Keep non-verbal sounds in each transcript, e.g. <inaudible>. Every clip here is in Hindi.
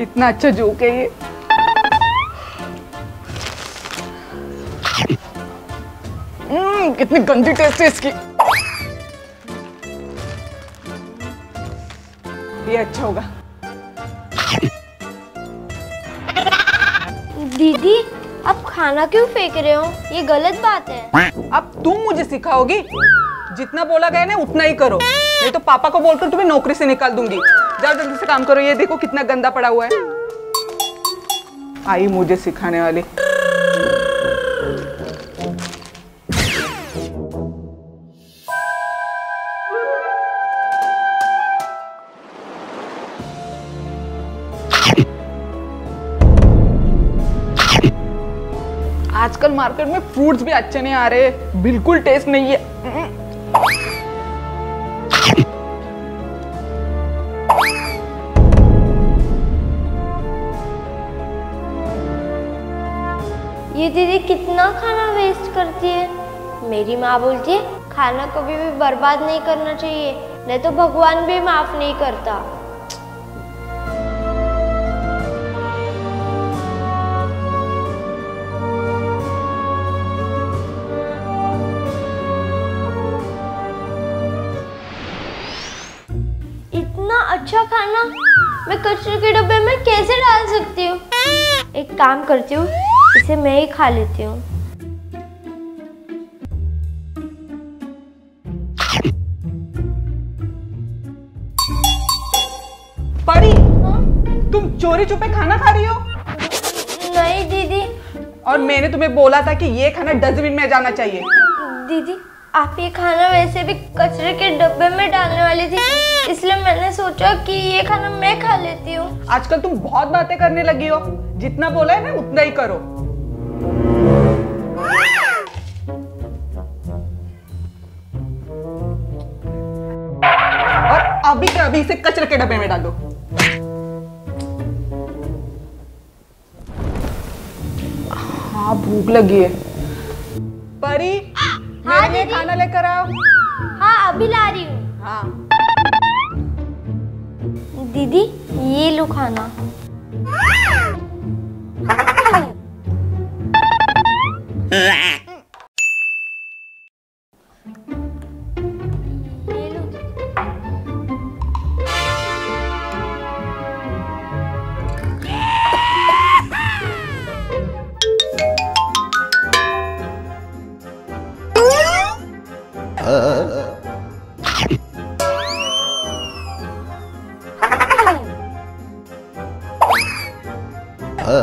कितना अच्छा जोक है ये। हम्म, कितनी गंदी टेस्ट है इसकी। ये अच्छा होगा। दीदी आप खाना क्यों फेंक रहे हो? ये गलत बात है। अब तुम मुझे सिखाओगी। जितना बोला गया ना उतना ही करो। नहीं तो पापा को बोलकर तुम्हें नौकरी से निकाल दूँगी। जाओ जल्दी से काम करो, ये देखो कितना गंदा पड़ा हुआ है। आई मुझे सिखाने वाली। आजकल मार्केट में फ्रूट्स भी अच्छे नहीं आ रहे, बिल्कुल टेस्ट नहीं है। ये दीदी कितना खाना वेस्ट करती है? मेरी माँ बोलती है, खाना कभी भी बर्बाद नहीं करना चाहिए, नहीं तो भगवान भी माफ़ नहीं करता। इतना अच्छा खाना मैं कचरे के डब्बे में कैसे डाल सकती हूँ? एक काम करती हूँ इसे मैं ही खा लेती हूँ। परी तुम चोरी छुपे खाना खा रही हो? नहीं दीदी। और मैंने तुम्हें बोला था कि ये खाना डस्टबिन में जाना चाहिए। दीदी आप ये खाना वैसे भी कचरे के डब्बे में डालने वाली थी इसलिए मैंने सोचा कि ये खाना मैं खा लेती हूँ। आजकल तुम बहुत बातें करने लगी हो। जितना बोला है ना उतना ही करो। अभी अभी इसे कचरे के डब्बे में डाल दो। हाँ भूख लगी है। परी मेरे लिए खाना लेकर आओ। हाँ अभी ला रही हूँ। हाँ। दीदी ये लो खाना। <laughs> <laughs> ये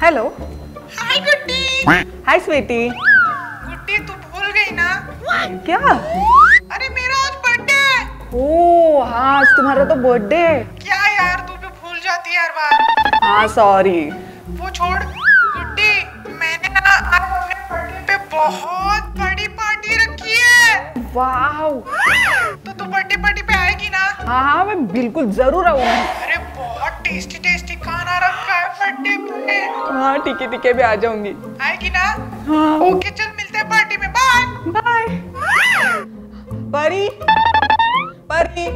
hello hi Guddi hi sweetie Guddi तू भूल गई ना? क्या? है ओ हाँ आज तुम्हारा तो बर्थडे है। क्या यार तू भी भूल जाती है हर बार। हाँ सॉरी वो छोड़ गुड्डी मैंने ना आज अपने बर्थडे पे बहुत बड़ी पार्टी रखी है। वाह तो तू बर्थडे पार्टी पे आएगी ना? हाँ हाँ मैं बिल्कुल ज़रूर आऊँगी। अरे बहुत टेस्टी टेस्टी खाना रखा है बर्थडे पे। हाँ ठीक है ठीक है मैं आ जाऊँगी। आएगी ना? हाँ। ओके चल मिलते हैं पार्टी में। बाय बाय परी। परी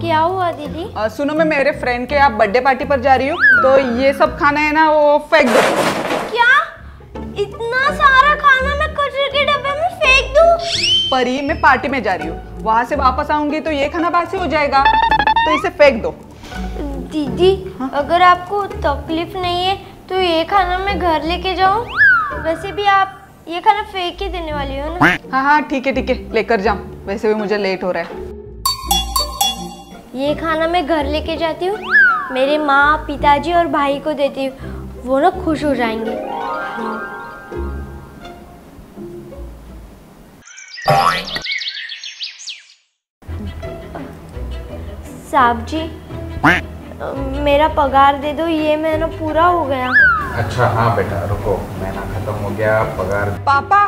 क्या हुआ दीदी? आ, सुनो मैं मेरे फ्रेंड के यहाँ बर्थडे पार्टी पर जा रही हूँ तो ये सब खाना है ना वो फेंक दो। क्या? इतना सारा खाना मैं कचरे के डब्बे में फेंक दूँ? परी मैं पार्टी में जा रही हूँ। वहाँ से वापस आऊँगी तो ये खाना बासी हो जाएगा। तो इसे फेंक दो। दीदी हा? अगर आपको तकलीफ़ नहीं है तो ये खाना मैं घर लेके जाऊँ? वैसे भी आप ये खाना फेंक ही देने वाली हो ना? हाँ हाँ ठीक है ठीक है लेकर जाओ वैसे भी मुझे लेट हो रहा है। ये खाना मैं घर लेके जाती हूँ मेरे माँ पिताजी और भाई को देती हूँ वो ना खुश हो जाएँगे। साहब जी मेरा पगार दे दो ये महीना पूरा हो गया। अच्छा हाँ बेटा रुको महीना खत्म हो गया पगार पापा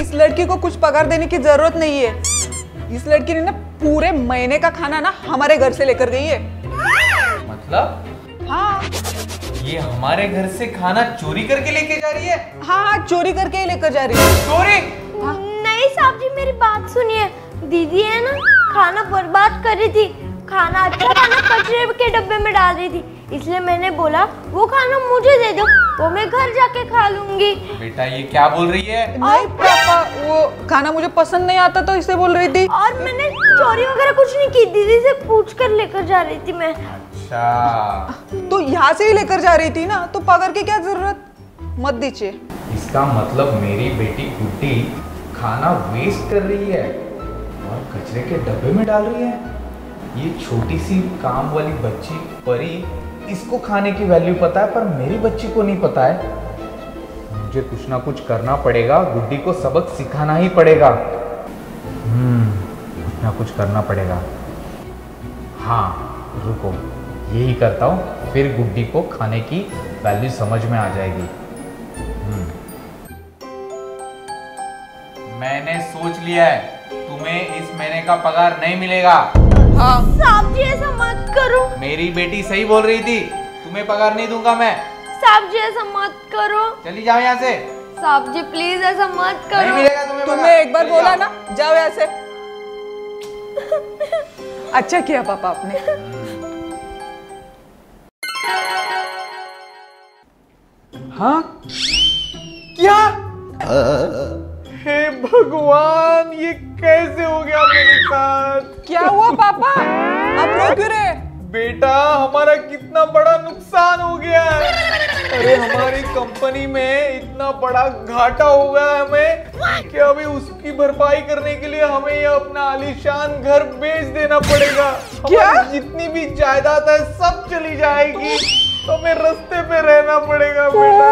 इस लड़की को कुछ पगार देने की ज़रूरत नहीं है। इस लड़की ने ना पूरे महीने का खाना ना हमारे घर से लेकर गई है। मतलब? हाँ। ये हमारे घर से खाना चोरी करके लेके जा रही है? हाँ हाँ चोरी करके ही लेकर जा रही है। चोरी? हाँ? नहीं साहब जी मेरी बात सुनिए। दीदी है ना खाना बर्बाद कर रही थी। खाना अच्छा खाना कचरे के डब्बे में डाल रही थी। इसलिए मैंने बोला वो खाना मुझे दे दो। वो मैं घर जाके खा लूँगी। बेटा ये क्या बोल रही है? नहीं पापा वो खाना मुझे पसंद नहीं आता तो इसे बोल रही थी। और मैंने चोरी वगैरह कुछ नहीं की दीदी से पूछ कर लेकर जा रही थी मैं। अच्छा। तो यहाँ से ही लेकर जा रही थी ना तो पगार की क्या ज़रूरत? मत दीजिए। इसका मतलब मेरी बेटी गुड्डी खाना वेस्ट कर रही है और कचरे के डब्बे में डाल रही है। ये छोटी सी काम वाली बच्ची परी इसको खाने की वैल्यू पता है, पर मेरी बच्ची को नहीं पता है। मुझे कुछ ना कुछ करना पड़ेगा, गुड्डी को सबक सिखाना ही पड़ेगा। हम्म कुछ ना कुछ करना पड़ेगा। हाँ रुको, यही करता हूँ, फिर गुड्डी को खाने की वैल्यू समझ में आ जाएगी। मैंने सोच लिया है, तुम्हें इस महीने का पगार नहीं मिलेगा। हाँ। साहब जी, ऐसा करो? मेरी बेटी सही बोल रही थी। तुम्हें पगार नहीं दूँगा मैं। साहब जी ऐसा मत करो। चली जाओ यहाँ से। साहब जी प्लीज़ ऐसा मत करो। नहीं मिलेगा तुम्हें तुमने एक बार बोला ना जाओ ऐसे अच्छा किया पापा आपने। हाँ? क्या? हे भगवान ये कैसे हो गया मेरे साथ? क्या हुआ पापा? आप रो क्यों रहे? बेटा हमारा कितना बड़ा नुकसान हो गया है। अरे हमारी कंपनी में इतना बड़ा घाटा हो गया है हमें कि अभी उसकी भरपाई करने के लिए हमें ये अपना आलीशान घर बेच देना पड़ेगा। क्या? जितनी भी जायदाद है सब चली जाएगी। हमें रस्ते पे रहना पड़ेगा बेटा।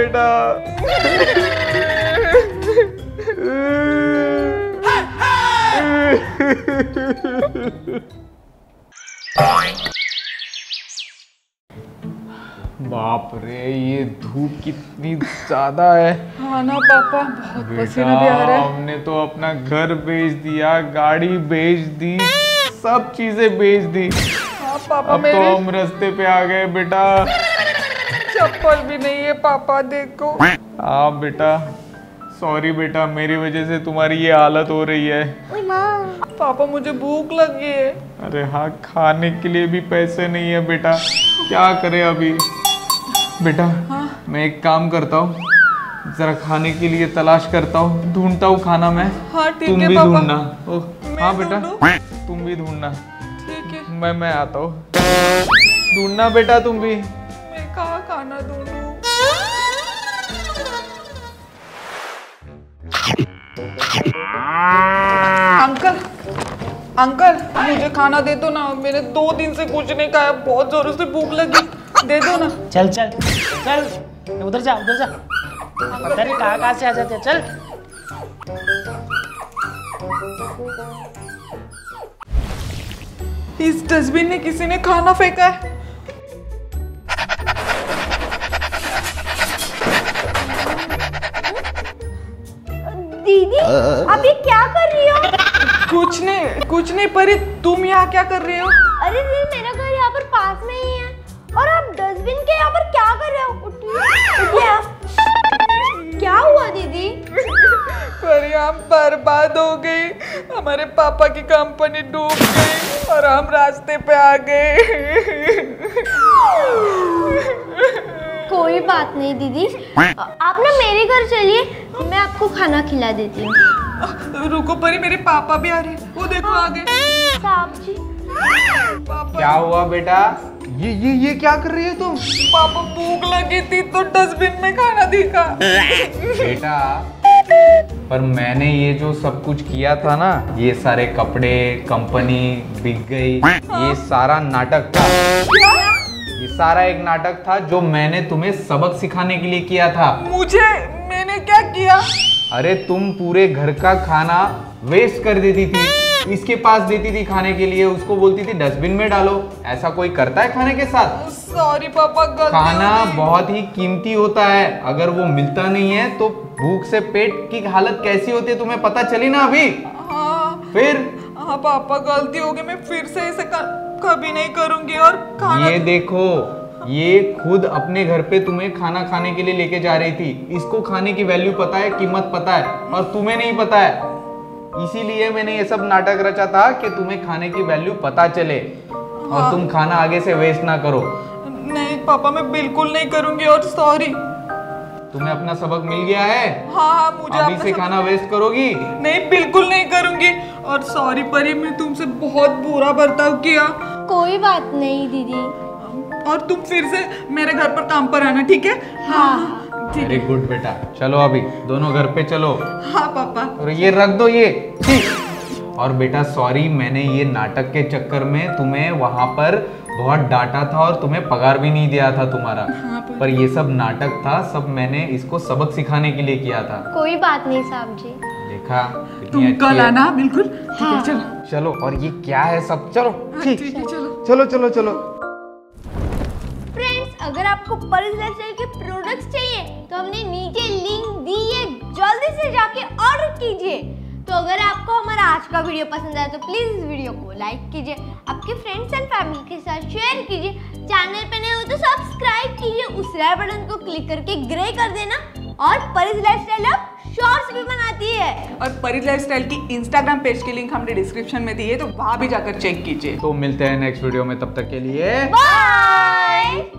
बेटा। बाप रे ये धूप कितनी ज़्यादा है। हाँ ना पापा बहुत पसीना भी आ रहा है। हमने तो अपना घर बेच दिया गाड़ी बेच दी सब चीज़ें बेच दी। हाँ पापा अब तो हम रास्ते पे आ गए बेटा। चप्पल भी नहीं है पापा देखो। हाँ बेटा सॉरी बेटा मेरी वजह से तुम्हारी ये हालत हो रही है। पापा मुझे भूख लगी है। अरे हाँ खाने के लिए भी पैसे नहीं है बेटा। क्या करे अभी? बेटा मैं एक काम करता हूँ जरा खाने के लिए तलाश करता हूँ। ढूंढता हूँ खाना मैं। हाँ तुम भी ढूंढना। हाँ बेटा तुम भी ढूंढना। ठीक है। मैं मैं आता हूँ। ढूंढना बेटा तुम भी। अंकल अंकल मुझे खाना दे दो ना। मेरे दो दिन से कुछ नहीं खाया बहुत जोरों से भूख लगी। दे दो ना। चल चल चल। उधर जा उधर जा। पता नहीं कहाँ कहाँ से आ जाते चल। इस डस्टबिन में किसी ने खाना फेंका है। दीदी आप ये क्या कर रही हो? कुछ नहीं कुछ नहीं परी तुम यहाँ क्या कर रही हो? अरे दीदी मेरा घर यहाँ पर पास में ही है। और आप डस्टबिन के यहाँ पर क्या कर रहे हो? उठिए उठिए क्या हुआ दीदी? परी हम बर्बाद हो गई हमारे पापा की कंपनी डूब गई और हम रास्ते पे आ गए। कोई बात नहीं दीदी। आप ना मेरे घर चलिए मैं आपको खाना खिला देती हूँ। रुको परी मेरे पापा भी आ रहे हैं। वो देखो आ गए साहब जी। पापा। क्या हुआ बेटा? ये ये ये क्या कर रही है तुम? पापा भूख लगी थी तो डस्टबिन में खाना दिखा। बेटा पर मैंने ये जो सब कुछ किया था ना ये सारे कपड़े कंपनी बिक गई ये सारा नाटक था। ये सारा एक नाटक था जो मैंने तुम्हें सबक सिखाने के लिए किया था। मुझे? मैंने क्या किया? अरे तुम पूरे घर का खाना वेस्ट कर देती थी। इसके पास देती थी खाने के लिए उसको बोलती थी डस्टबिन में डालो। ऐसा कोई करता है खाने के साथ? सॉरी पापा खाना बहुत ही कीमती होता है। अगर वो मिलता नहीं है तो भूख से पेट की हालत कैसी होती है तुम्हें पता चली ना अभी? हाँ। फिर? हाँ पापा गलती हो गई। मैं फिर से ऐसे क- कभी नहीं करूँगी और खाना ये देखो ये खुद अपने घर पे तुम्हें खाना खाने के लिए लेके जा रही थी। इसको खाने की वैल्यू पता है कीमत पता है और तुम्हें नहीं पता है। इसीलिए मैंने ये सब नाटक रचा था कि तुम्हें खाने की वैल्यू पता चले हाँ। और तुम खाना आगे से वेस्ट ना करो। नहीं पापा मैं बिल्कुल नहीं करूँगी और सॉरी तुम्हें अपना सबक मिल गया है? हाँ हाँ मुझे अभी से खाना वेस्ट करोगी? नहीं बिल्कुल नहीं करूँगी और सॉरी परी मैं तुमसे बहुत बुरा बर्ताव किया। कोई बात नहीं दीदी। और तुम फिर से मेरे घर पर काम पर आना ठीक है? हाँ ठीक। वेरी गुड बेटा। चलो अभी दोनों घर पे चलो। हाँ पापा। और ये रख दो ये। और बेटा सॉरी मैंने ये नाटक के चक्कर में तुम्हें वहाँ पर बहुत डांटा था और तुम्हें पगार भी नहीं दिया था तुम्हारा। हाँ, पर- पर ये सब नाटक था सब मैंने इसको सबक सिखाने के लिए किया था। कोई बात नहीं साहब जी। देखा तुम कल आना बिल्कुल। है। चलो। चलो और ये क्या है सब? चलो। ठीक है चलो। चलो चलो चलो। फ्रेंड्स अगर आपको परिस लाइफस्टाइल के प्रोडक्ट्स चाहिए तो हमने नीचे लिंक दी है जल्दी से जाके ऑर्डर कीजिए। तो अगर आपको हमारा आज का वीडियो पसंद आया तो प्लीज़ इस वीडियो को लाइक कीजिए आपके फ्रेंड्स एंड फैमिली के साथ शेयर कीजिए। चैनल पे नए हो तो सब्सक्राइब कीजिए उस रेड बटन को क्लिक करके ग्रे कर देना। और परिस लाइफस्टाइल अब शॉर्ट्स भी बनाती है। और परी लाइफस्टाइल की इंस्टाग्राम पेज की लिंक हमने डिस्क्रिप्शन में दी है तो वहाँ भी जाकर चेक कीजिए। तो मिलते हैं नेक्स्ट वीडियो में तब तक के लिए। बाय.